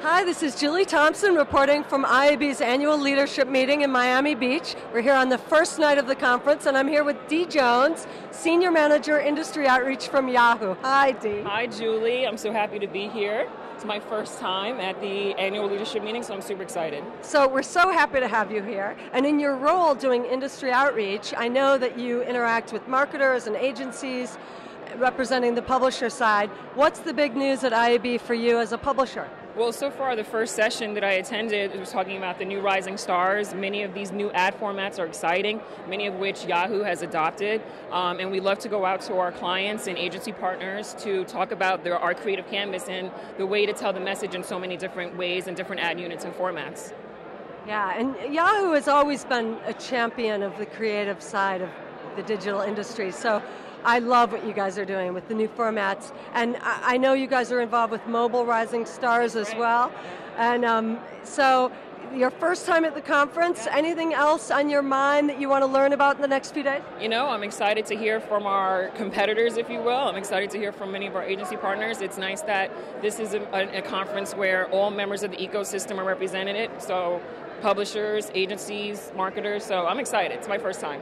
Hi, this is Julie Thompson reporting from IAB's annual leadership meeting in Miami Beach. We're here on the first night of the conference, and I'm here with Dee Jones, Senior Manager Industry Outreach from Yahoo. Hi, Dee. Hi, Julie. I'm so happy to be here. It's my first time at the annual leadership meeting, so I'm super excited. So, we're so happy to have you here. And in your role doing industry outreach, I know that you interact with marketers and agencies representing the publisher side. What's the big news at IAB for you as a publisher? Well, so far, the first session that I attended was talking about the new rising stars. Many of these new ad formats are exciting, many of which Yahoo has adopted. Um, and we love to go out to our clients and agency partners to talk about their, our creative canvas and the way to tell the message in so many different ways and different ad units and formats. Yeah, and Yahoo has always been a champion of the creative side of the digital industry. So I love what you guys are doing with the new formats. And I, know you guys are involved with Mobile Rising Stars as well. And um, so, your first time at the conference, anything else on your mind that you want to learn about in the next few days? You know, I'm excited to hear from our competitors, if you will. I'm excited to hear from many of our agency partners. It's nice that this is a, a, conference where all members of the ecosystem are represented. It So publishers, agencies, marketers. So I'm excited. It's my first time.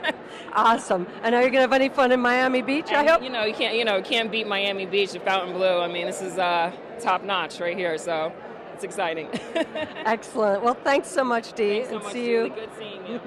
awesome. And are you going to have any fun in Miami Beach? And, I hope. You know, you can't you know can't beat Miami Beach at Fontainebleau. I mean, this is uh, top notch right here. So it's exciting. Excellent. Well, thanks so much, Dee. Thanks so and much, see you. Good seeing you.